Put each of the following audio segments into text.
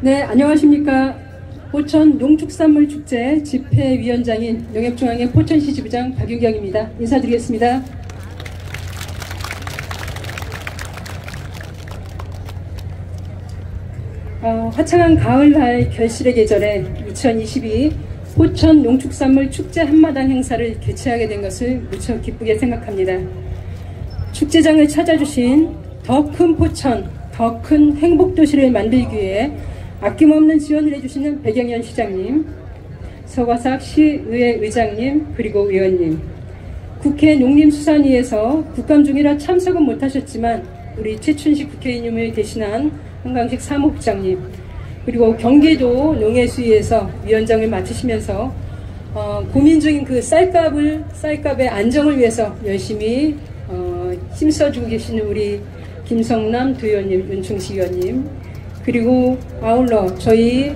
네, 안녕하십니까. 포천 농축산물 축제 집회위원장인 농협중앙회 포천시 지부장 박유경입니다. 인사드리겠습니다. 어, 화창한 가을날 결실의 계절에 2022 포천 농축산물 축제 한마당 행사를 개최하게 된 것을 무척 기쁘게 생각합니다. 축제장을 찾아주신 더 큰 포천, 더 큰 행복도시를 만들기 위해 아낌없는 지원을 해주시는 백영현 시장님, 서과삭 시의회 의장님, 그리고 의원님, 국회 농림수산위에서 국감 중이라 참석은 못하셨지만 우리 최춘식 국회의원님을 대신한 한강식 사무국장님, 그리고 경기도 농해수위에서 위원장을 맡으시면서 어, 고민 중인 그 쌀값을 쌀값의 안정을 위해서 열심히 어, 힘써주고 계시는 우리 김성남 도의원님, 윤충식 의원님, 그리고 아울러 저희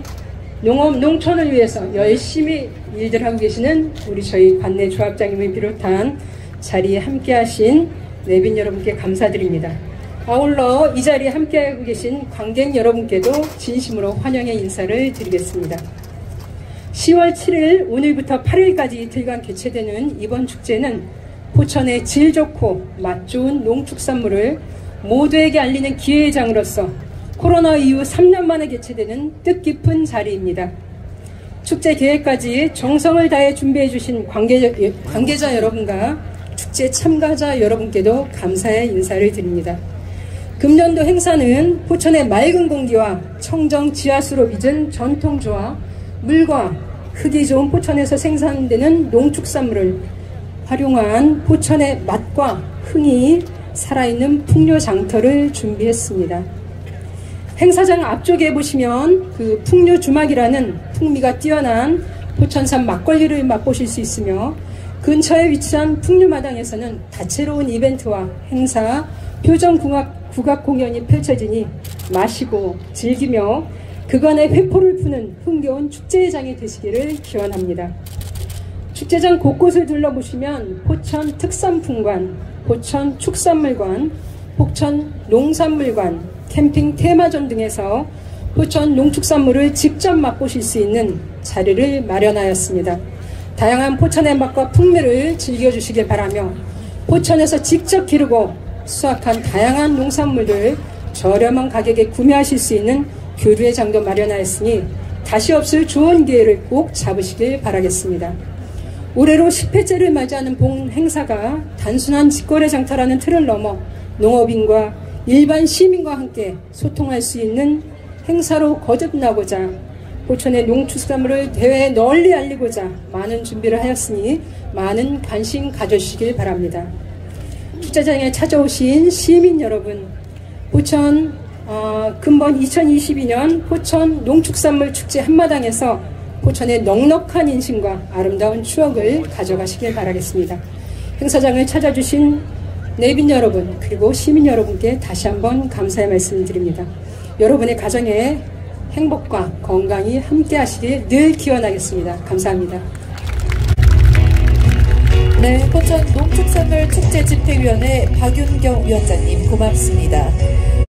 농업 농촌을 위해서 열심히 일들 하고 계시는 우리 저희 관내 조합장님을 비롯한 자리에 함께하신 내빈 여러분께 감사드립니다. 아울러 이 자리에 함께하고 계신 관객 여러분께도 진심으로 환영의 인사를 드리겠습니다. 10월 7일 오늘부터 8일까지 이틀간 개최되는 이번 축제는 포천의 질 좋고 맛 좋은 농축산물을 모두에게 알리는 기회의 장으로서 코로나 이후 3년 만에 개최되는 뜻깊은 자리입니다. 축제 계획까지 정성을 다해 준비해 주신 관계자, 관계자 여러분과 축제 참가자 여러분께도 감사의 인사를 드립니다. 금년도 행사는 포천의 맑은 공기와 청정 지하수로 빚은 전통조화, 물과 흙이 좋은 포천에서 생산되는 농축산물을 활용한 포천의 맛과 흥이 살아있는 풍요 장터를 준비했습니다. 행사장 앞쪽에 보시면 그 풍류 주막이라는 풍미가 뛰어난 포천산 막걸리를 맛보실 수 있으며 근처에 위치한 풍류마당에서는 다채로운 이벤트와 행사, 표정궁합 국악 공연이 펼쳐지니 마시고 즐기며 그간의 회포를 푸는 흥겨운 축제장이 되시기를 기원합니다. 축제장 곳곳을 둘러보시면 포천 특산품관, 포천 축산물관, 포천 농산물관, 캠핑 테마전 등에서 포천 농축산물을 직접 맛보실 수 있는 자리를 마련하였습니다. 다양한 포천의 맛과 풍미를 즐겨주시길 바라며 포천에서 직접 기르고 수확한 다양한 농산물들 저렴한 가격에 구매하실 수 있는 교류의 장도 마련하였으니 다시 없을 좋은 기회를 꼭 잡으시길 바라겠습니다. 올해로 10회째를 맞이하는 본 행사가 단순한 직거래 장터라는 틀을 넘어 농업인과 일반 시민과 함께 소통할 수 있는 행사로 거듭나고자 포천의 농축산물을 대회에 널리 알리고자 많은 준비를 하였으니 많은 관심 가져주시길 바랍니다. 축제장에 찾아오신 시민 여러분, 포천 어, 근본 2022년 포천 농축산물 축제 한마당에서 포천의 넉넉한 인심과 아름다운 추억을 가져가시길 바라겠습니다. 행사장을 찾아주신 내빈 여러분 그리고 시민 여러분께 다시 한번 감사의 말씀을 드립니다. 여러분의 가정에 행복과 건강이 함께 하시길 늘 기원하겠습니다. 감사합니다. 네, 포천 농축산물 축제 집회위원회 박윤경 위원장님 고맙습니다.